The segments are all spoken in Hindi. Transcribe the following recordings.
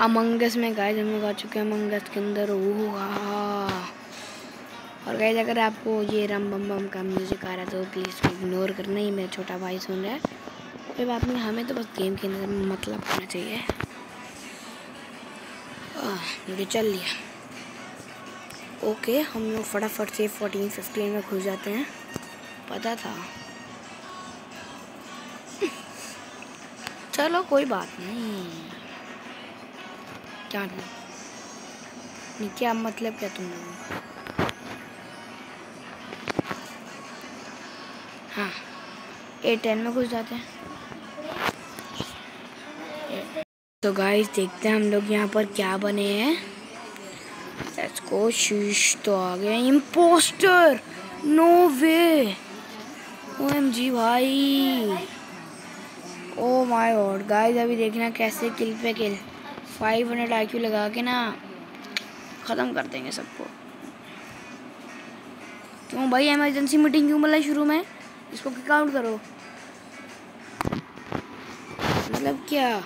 अमंगस में गाइस हम लोग आ चुके हैं अमंगस के अंदर। और गाइस अगर आपको ये रम बम बम का म्यूज़िक आ रहा है तो प्लीज़ इग्नोर करना। ही मेरा छोटा भाई सुन रहा है। कोई बात नहीं हमें तो बस गेम के अंदर मतलब होना चाहिए। मुझे चल लिया। ओके हम लोग फटाफट से फोर्टीन फिफ्टीन में घुस जाते हैं। पता था। चलो, कोई बात नहीं। क्या नहीं, क्या मतलब क्या तुम लोग हाँ। ए टेन में घुस जाते हैं। तो गाइस देखते हैं हम लोग यहाँ पर क्या बने हैं। गो शीश तो आ गए इम्पोस्टर नो वे ओएमजी भाई। ओ माय गॉड गाइस अभी देखना कैसे किल पे किल 500 हंड्रेड आई लगा के ना ख़त्म कर देंगे सबको। क्यों भाई एमरजेंसी मीटिंग क्यों बोला शुरू में? इसको काउंट करो? मतलब क्या?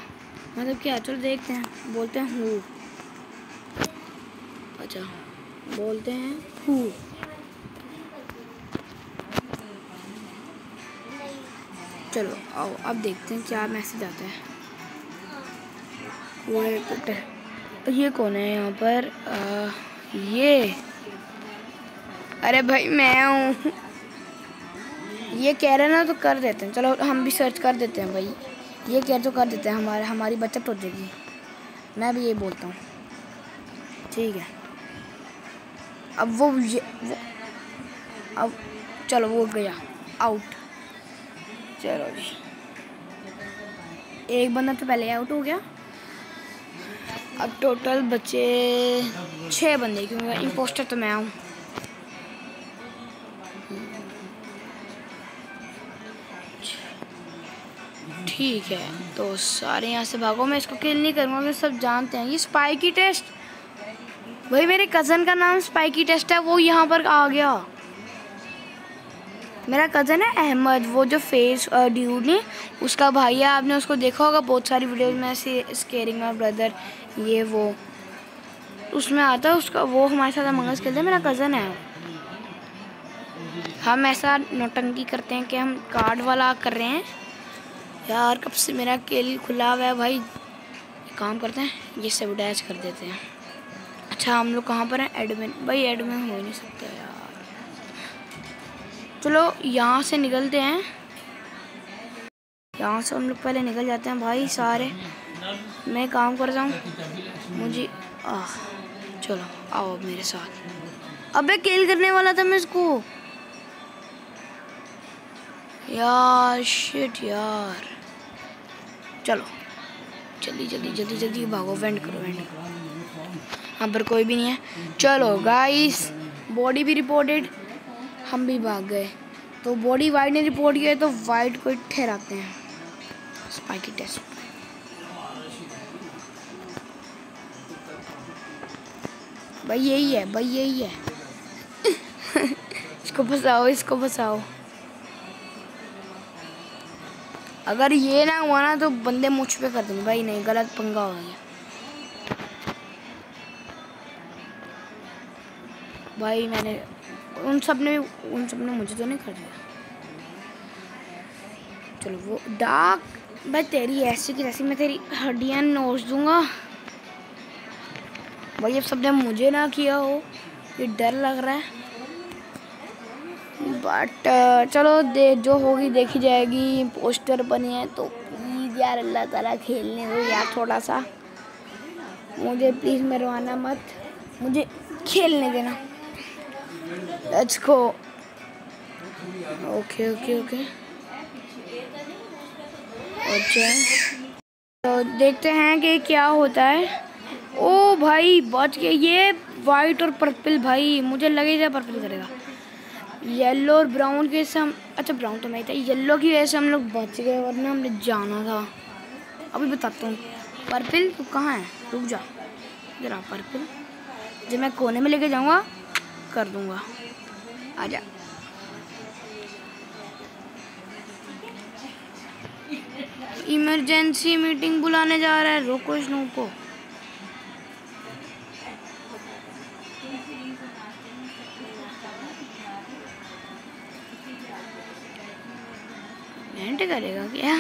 मतलब क्या? चलो देखते हैं। बोलते हैं हूँ अच्छा बोलते हैं हूँ चलो, आओ, अब देखते हैं क्या मैसेज आता है। वो ये कौन है यहाँ पर? आ, ये। अरे भाई मैं हूँ। ये कह रहे ना तो कर देते हैं। चलो हम भी सर्च कर देते हैं भाई। ये कह तो कर देते हैं। हमारे हमारी बचत हो जाएगी। मैं भी ये बोलता हूँ। ठीक है। अब वो ये वो अब चलो वो गया। आउट चलो जी। एक बंदा तो पहले आउट हो गया। अब टोटल बचे छः बंदे, क्योंकि इम्पोस्टर तो मैं हूँ। ठीक है तो सारे यहाँ से भागो। मैं इसको किल नहीं करूँगा, मैं सब जानते हैं। ये स्पाइकी टेस्ट भाई मेरे कज़न का नाम स्पाइकी टेस्ट है, वो यहाँ पर आ गया। मेरा कज़न है अहमद, वो जो फेस ड्यूड ने उसका भाई है, आपने उसको देखा होगा, बहुत सारी वीडियोस में ऐसे स्केरिंग माई ब्रदर ये, वो। उसमें आता है, उसका, वो हमारे साथ मंगस खेलते हैं, मेरा कज़न है। हम ऐसा नोटंकी करते हैं कि हम कार्ड वाला कर रहे हैं। यार, कब से मेरा केल खुला हुआ है भाई? काम करते हैं, ये सब डैच कर देते हैं। अच्छा हम लोग कहाँ पर हैं? एडमिन भाई एडमिन हो नहीं सकते यार। चलो यहाँ से निकलते हैं। यहाँ से हम लोग पहले निकल जाते हैं भाई सारे। मैं काम करता हूँ। मुझे आ, चलो आओ मेरे साथ। अबे केल करने वाला था मैं इसको। यार शिट यार। चलो जल्दी जल्दी जल्दी जल्दी भागो वेंट करो वेंट करो यहाँ पर कोई भी नहीं है। चलो गाइस बॉडी भी रिपोर्टेड हम भी भाग गए। तो बॉडी वाइट ने रिपोर्ट किया तो वाइट को ठहराते हैं। स्पाइकी टेस्ट भाई यही है, भाई यही है। इसको फंसाओ इसको फंसाओ। अगर ये ना हुआ ना तो बंदे मुझ पे कर देंगे। भाई नहीं, गलत पंगा हो गया। भाई मैंने उन सबने, उन सबने मुझे तो नहीं कर दिया चलो वो डाक भाई तेरी ऐसी की ऐसी मैं तेरी हड्डियाँ नोच दूँगा। भाई अब सबने मुझे ना किया हो, ये डर लग रहा है। बट चलो दे, जो होगी देखी जाएगी, पोस्टर बने हैं तो प्लीज़ यार, अल्लाह ताला खेलने दो यार थोड़ा सा मुझे प्लीज़ मरवाना मत, मुझे खेलने देना। Let's go okay okay okay अच्छा तो देखते हैं कि क्या होता है। ओ भाई, बच गया ये वाइट और पर्पल भाई, मुझे लगे लगेगा पर्पल करेगा। येलो और ब्राउन की से हम अच्छा ब्राउन तो नहीं था। येलो की वजह से हम लोग बच गए, वरना हमने जाना था। अभी बताता हूँ। पर्पल तू कहाँ है? रुक जा। जरा पर्पल जब मैं कोने में लेके जाऊँगा कर दूँगा। आजा। इमरजेंसी मीटिंग बुलाने जा रहा है। रोको स्नू को। करेगा क्या?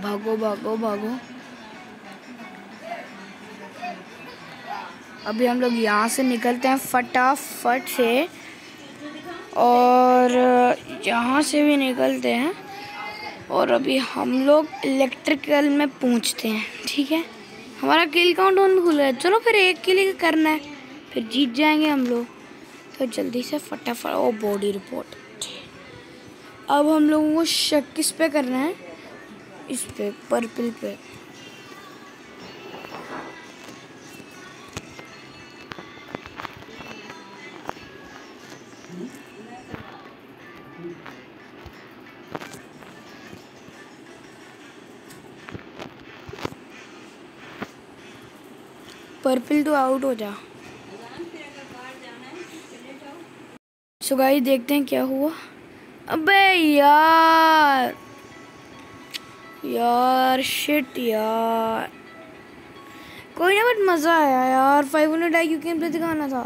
भागो भागो भागो। अभी हम लोग यहाँ से निकलते हैं फटाफट से और यहाँ से भी निकलते हैं और अभी हम लोग इलेक्ट्रिकल में पहुँचते हैं, ठीक है? हमारा किल काउंट ऑन खुला है चलो फिर एक किल करना है, फिर जीत जाएँगे हम लोग। तो जल्दी से फटाफट, ओ बॉडी रिपोर्ट अब हम लोगों को शक किस पे करना है? इस पे पर्पल पे। पर्पल तो आउट हो जा। सो गाइस देखते हैं क्या हुआ। अबे यार। यार शिट यार। कोई ना बट मज़ा आया यार। फाइव हंड्रेड आई क्योंकि हमने दिखाना था।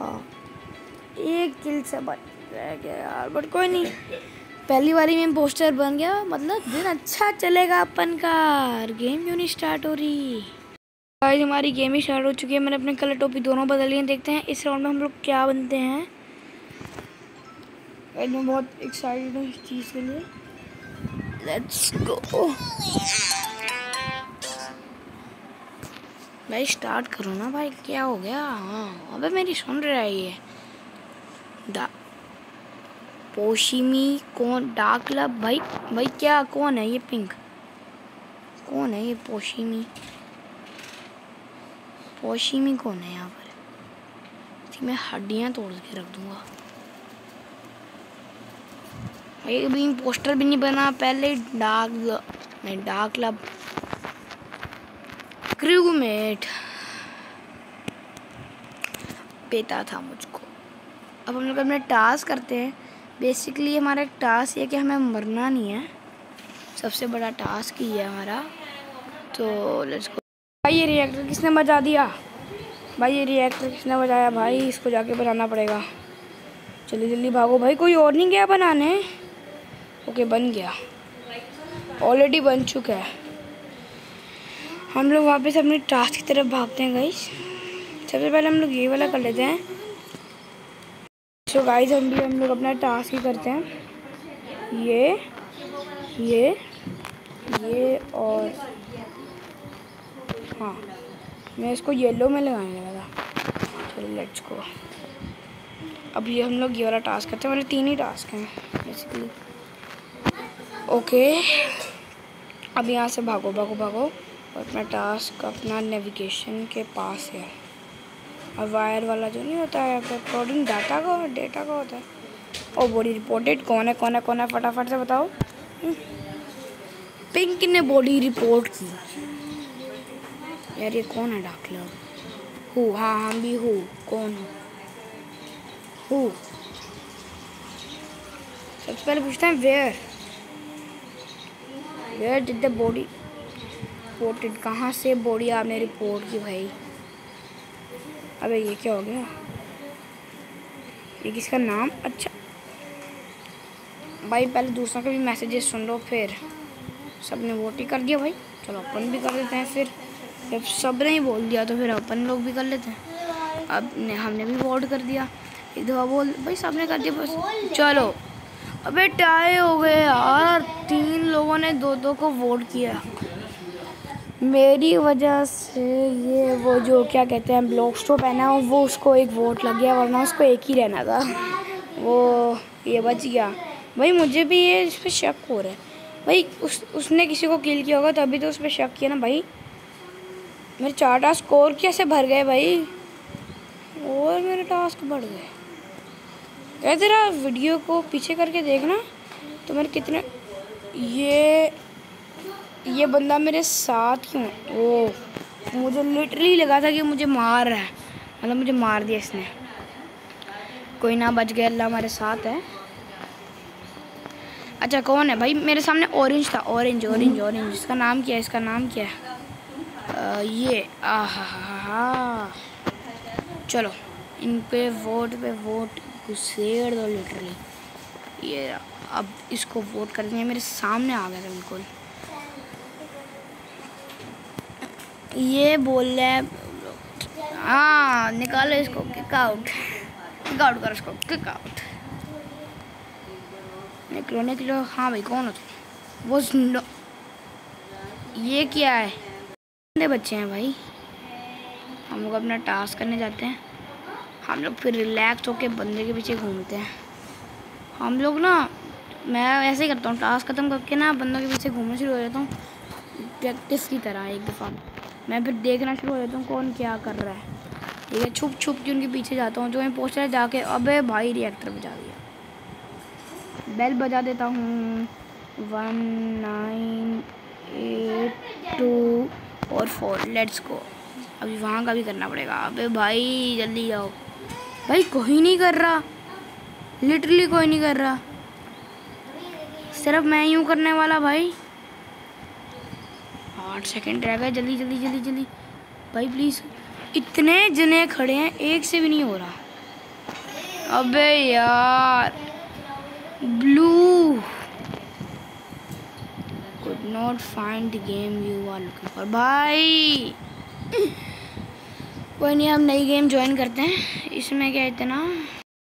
एक किल से बच रह गया यार बट कोई नहीं। पहली बारी में पोस्टर बन गया मतलब दिन अच्छा चलेगा अपन का। गेम क्यों नहीं स्टार्ट हो रही। गाइस हमारी गेम ही स्टार्ट हो चुकी है। मैंने अपने कलर टोपी दोनों बदल लिए। देखते हैं इस राउंड में हम लोग क्या बनते हैं। मैं बहुत एक्साइटेड हूँ इस चीज़ के लिए। लेट्स गो भाई स्टार्ट करो ना भाई। क्या हो गया? हाँ अबे मेरी सुन रहा है ये। पोशिमी, कौन? डार्क क्लब भाई भाई, क्या? कौन है ये पिंक कौन है ये पोशिमी? पोशिमी कौन है यहाँ पर मैं हड्डियाँ तोड़ के रख दूँगा भाई अभी पोस्टर भी नहीं बना पहले डार्क नहीं डार्क क्लब क्रूमेट पेता था मुझको अब हम लोग अपने टास्क करते हैं बेसिकली हमारा एक टास्क ये कि हमें मरना नहीं है सबसे बड़ा टास्क ही है हमारा तो लेट्स गो रिएक्टर किसने बजा दिया? भाई, ये रिएक्टर किसने बजाया? भाई, इसको जाके बनाना पड़ेगा। जल्दी जल्दी भागो। भाई, कोई और नहीं गया बनाने? ओके, बन गया। ऑलरेडी बन चुका है। हम लोग वापस अपने टास्क की तरफ़ भागते हैं गाइस सबसे पहले हम लोग ये वाला कर लेते हैं। सो गाइस हम भी हम लोग अपना टास्क ही करते हैं। ये ये ये और हाँ। मैं इसको येलो में लगाने लगा था। चलो लेट्स को अब ये हम लोग ये वाला टास्क करते हैं। मेरे तीन ही टास्क हैं बेसिकली ओके अब यहाँ से भागो भागो भागो। और अपना टास्क अपना नेविगेशन के पास है। और वायर वाला जो नहीं होता है अकॉर्डिंग डाटा का डेटा का होता है। और बॉडी रिपोर्टेड कौन है कौन है कौन है, फटाफट से बताओ। पिंक ने बॉडी रिपोर्ट की। यार ये कौन है डॉक्टर हु हाँ हम भी हु कौन हु? सबसे पहले पूछते हैं where where did the body reported कहाँ से बॉडी आपने रिपोर्ट की भाई? अबे ये क्या हो गया? ये किसका नाम? अच्छा। भाई, पहले दूसरों के भी मैसेजेस सुन लो फिर। सबने वोट ही कर दिया भाई। चलो, अपन भी कर देते हैं फिर। जब सबने ही बोल दिया तो फिर अपन लोग भी कर लेते हैं। अब ने हमने भी वोट कर दिया। एक दफ़ा बोल भाई सबने कर दिया बस। चलो। अबे टाई हो गए यार। तीन लोगों ने दो दो को वोट किया। मेरी वजह से ये वो जो क्या कहते हैं ब्लॉक स्टॉप है ना, वो उसको एक वोट लग गया, वरना उसको एक ही रहना था। वो ये बच गया। भाई मुझे भी ये इस पर शक हो रहा है। भाई उस उसने किसी को किल किया होगा, तभी तो उस पर शक किया ना भाई। मेरे चार टास्क और कैसे भर गए भाई। और मेरे टास्क बढ़ गए। कह तेरा वीडियो को पीछे करके देखना। तो मेरे कितने, ये ये बंदा मेरे साथ क्यों ओ, मुझे लिटरली लगा था कि मुझे मार रहा है। मतलब मुझे मार दिया इसने। कोई ना, बच गया, अल्लाह हमारे साथ है। अच्छा कौन है? भाई, मेरे सामने ऑरेंज था। ऑरेंज ऑरेंज ऑरेंज इसका नाम क्या है? इसका नाम क्या है? ये आ चलो, इन पे वोट पे वोट घुसेड़ दो लिटरली ये, अब इसको वोट कर दिया मेरे सामने आ गया था बिल्कुल। ये बोल रहे है निकालो इसको किक आउट किक आउट करो इसको किक आउट निकलो निकलो। हाँ भाई, कौन हो तुम? वो ये क्या है? बच्चे हैं भाई? हम लोग अपना टास्क करने जाते हैं। हम लोग फिर रिलैक्स होके बंदे के पीछे घूमते हैं। हम लोग ना, मैं ऐसे ही करता हूँ टास्क ख़त्म करके ना बंदों के पीछे घूमना शुरू हो जाता हूँ। प्रैक्टिस की तरह एक दफ़ा। मैं फिर देखना शुरू हो जाता हूँ कौन क्या कर रहा है। ठीक है छुप छुप के उनके पीछे जाता हूँ, जो मैं पोस्टर जाके, अबे भाई रिएक्टर बजा दिया। बेल बजा देता हूँ। वन नाइन एट टू और फोर लेट्स गो अभी वहाँ का भी करना पड़ेगा। अबे भाई, जल्दी जाओ। भाई, कोई नहीं कर रहा। लिटरली कोई नहीं कर रहा। सिर्फ़ मैं हूँ करने वाला भाई। आठ सेकंड रह गए। जल्दी जल्दी जल्दी जल्दी। भाई प्लीज़ इतने जने खड़े हैं, एक से भी नहीं हो रहा। अबे यार। Blue not find game you are looking for भाई कोई नहीं, हम नई गेम ज्वाइन करते हैं। इसमें क्या इतना?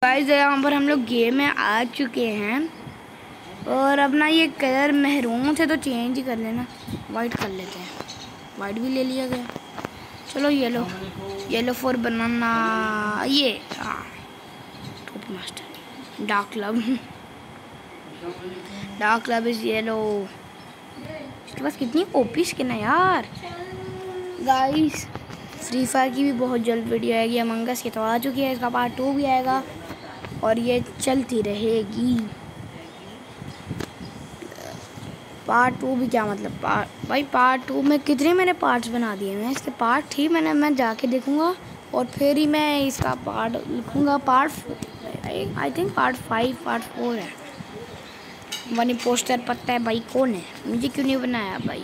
गाइस यहाँ पर हम लोग गेम में आ चुके हैं। और अपना ये कलर महरूम से तो चेंज ही कर लेना। वाइट कर लेते हैं। वाइट भी ले लिया गया। चलो येलो येलो फॉर बनाना ये हाँ। Master dark club dark club is yellow इसके पास कितनी ओपी स्किन है यार। गाइस फ्री फायर की भी बहुत जल्द वीडियो आएगी अमंगस की तो आ चुकी है, इसका पार्ट टू भी आएगा और ये चलती रहेगी। पार्ट टू भी क्या मतलब? पार्ट भाई पार्ट टू में कितने मैंने पार्ट्स बना दिए हैं? इसके पार्ट ही मैंने, मैं जाके देखूँगा और फिर ही मैं इसका पार्ट लिखूँगा। Part I think part five part four है। वनी पोस्टर पता है भाई, कौन है? मुझे क्यों नहीं बनाया भाई?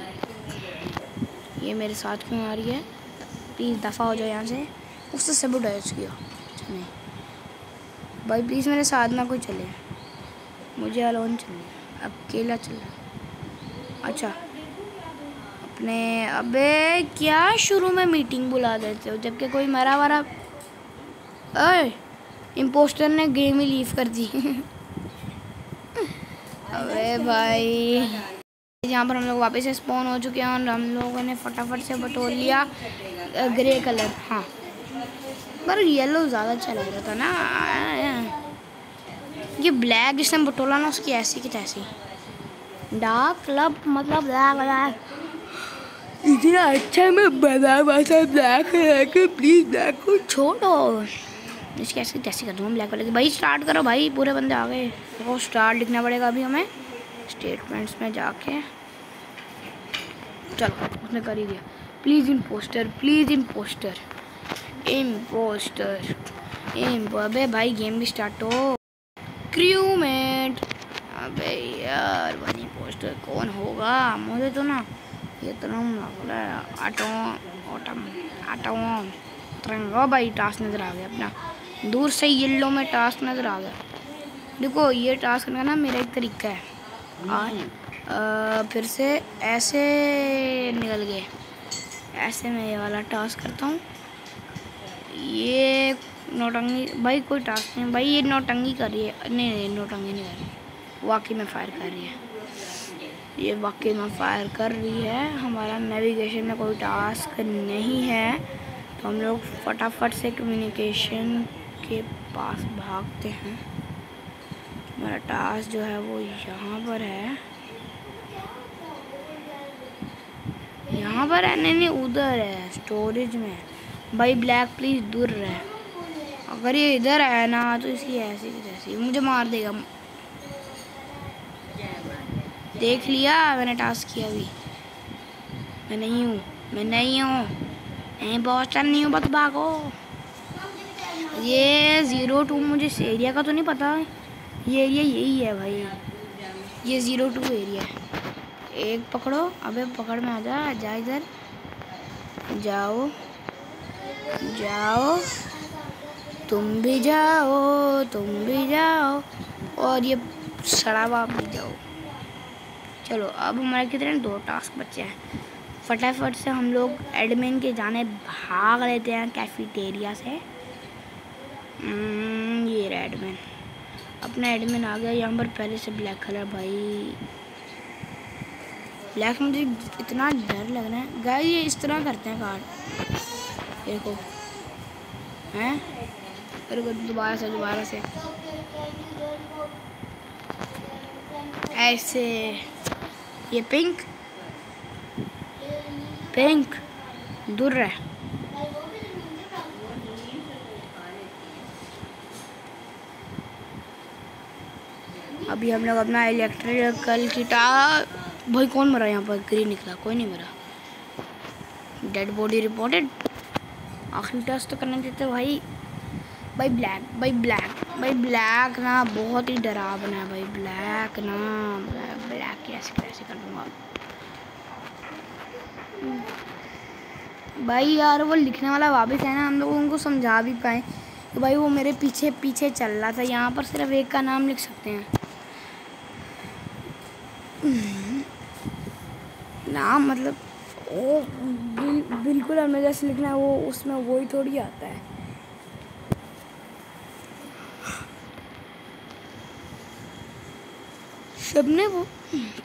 ये मेरे साथ क्यों आ रही है? प्लीज़ दफ़ा हो जाओ यहाँ से। उससे सब डैच किया नहीं भाई प्लीज़ मेरे साथ ना कोई चले। मुझे अलोन चले। अकेला चल। अच्छा। अपने, अबे, क्या शुरू में मीटिंग बुला देते हो? जबकि कोई मरा वरा अरे इम्पोस्टर ने गेम ही लीव कर दी। अबे भाई। यहाँ पर हम लोग वापस से स्पॉन हो चुके हैं और हम लोगों ने फटाफट से बटोर लिया ग्रे कलर हाँ। पर येलो ज़्यादा अच्छा लग रहा था ना। ये ब्लैक जिसने बटोला ना, उसकी ऐसी की तैसी। डार्क क्लब मतलब ब्लैक ब्लैक इतना अच्छा मैं बना हुआ ब्लैक प्लीज़ ब्लैक को छोड़ो। इसकी ऐसी कैसे कर दूँ ब्लैक कलर की। भाई स्टार्ट करो भाई, पूरे बंदे आ गए। वो स्टार्ट लिखना पड़ेगा अभी हमें। स्टेटमेंट्स में जाके। चलो, उसने कर ही दिया। Please imposter please imposter imposter इन अबे भाई गेम भी स्टार्ट हो। क्रूमेट अबे यार बनी पोस्टर कौन होगा? मुझे तो ना ये तो लग आटो ऑटम आटो तरंगा भाई टास्क नज़र आ गया अपना। दूर से येलो में टास्क नज़र आ गया। देखो ये टास्क करने ना मेरा एक तरीका है। आ, फिर से ऐसे निकल गए। ऐसे मैं ये वाला टास्क करता हूँ। ये नोटंगी भाई कोई टास्क नहीं भाई ये नोटंगी कर रही है। नहीं नहीं नोटंगी नहीं कर रही। वाकई में फायर कर रही है। ये वाकई में फायर कर रही है। हमारा नेविगेशन में कोई टास्क नहीं है। तो हम लोग फटाफट से कम्युनिकेशन के पास भागते हैं। हमारा टास्क जो है वो यहाँ पर है। यहाँ पर है? नहीं नहीं, उधर है स्टोरेज में। भाई ब्लैक प्लीज़ दूर रहे। अगर ये इधर है ना तो इसकी ऐसी जैसी मुझे मार देगा। देख लिया मैंने टास्क किया अभी। मैं नहीं हूँ। मैं नहीं हूँ। नहीं बॉस्टन नहीं हूँ बस भागो। ये ज़ीरो टू मुझे इस एरिया का तो नहीं पता। ये एरिया यही है भाई। ये ज़ीरो टू एरिया है। एक पकड़ो। अबे पकड़ में आ जा। जा इधर। जाओ। जाओ। तुम भी जाओ। तुम भी जाओ। और ये सड़ा हुआ भी जाओ। चलो, अब हमारे कितने दो टास्क बचे हैं। फटाफट से हम लोग एडमिन के जाने भाग लेते हैं कैफेटेरिया से। ये रहा एडमिन अपना एडमिन आ गया, यहाँ पर पहले से ब्लैक कलर भाई। ब्लैक मुझे इतना डर लग रहा है। गाय ये इस तरह करते हैं कार्ड देखो। हैं? दोबारा से दोबारा से। ऐसे। ये पिंक पिंक दूर रहे। अभी हम लोग अपना इलेक्ट्रिकल किटा भाई कौन मरा यहाँ पर? ग्रीन निकला कोई नहीं मरा। डेड बॉडी रिपोर्टेड आखिरी टेस्ट तो करने देते भाई। भाई ब्लैक भाई ब्लैक भाई ब्लैक ना बहुत ही डरावना है भाई ब्लैक ना ब्लैक, ब्लैक कैसे कैसे कर दूँगा। भाई यार वो लिखने वाला वापस है ना हम लोग उनको समझा भी पाए कि भाई वो मेरे पीछे पीछे चल रहा था यहाँ पर सिर्फ़ एक का नाम लिख सकते हैं। नाम मतलब वो बिल, बिल्कुल हमें जैसे लिखना है वो उसमें वही थोड़ी आता है। सबने वो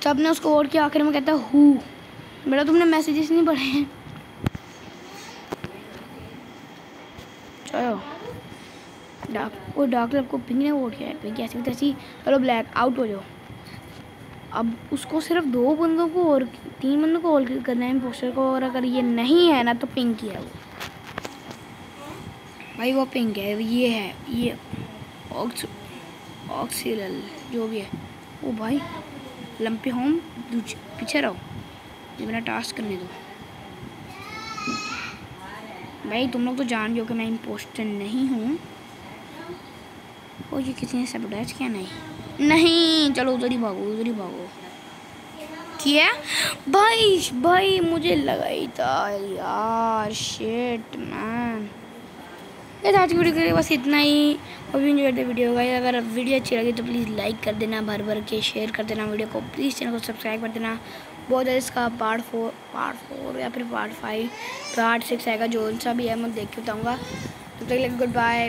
सबने उसको और के आखिर में कहता है हु? बेटा तुमने मैसेजेस नहीं पढ़े हैं। चलो। डार्क वो डार्क क्लब को पिंक ने वोट किया है पिंक ऐसी तैसी चलो ब्लैक आउट हो जाओ। अब उसको सिर्फ़ दो बंदों को और तीन बंदों को और करना है? पोस्टर को और अगर ये नहीं है ना तो पिंक ही है वो। भाई वो पिंक है, ये है, ये ऑक्स ऑक्सील जो भी है। ओ भाई, लंपे होम पीछे रहो। ये मेरा टास्क करने दो। भाई, तुम लोग तो जान गए कि मैं इम्पोस्टर नहीं हूँ। और ये किसी ने सबडाइज किया नहीं? नहीं, चलो उधर ही भागो, उधर ही भागो। किया भाई भाई, मुझे लगा ही था यार शेट मैन ये आज की वीडियो के लिए बस इतना ही। अभी इंजॉय करते वीडियो का। अगर वीडियो अच्छी लगी तो प्लीज़ लाइक कर देना, भर भर के शेयर कर देना वीडियो को। प्लीज़ चैनल को सब्सक्राइब कर देना। बहुत ज़्यादा इसका पार्ट फोर पार्ट फोर या फिर पार्ट फाइव पार्ट सिक्स आएगा, जो सा भी है, मैं देख के बताऊँगा। तब तक good bye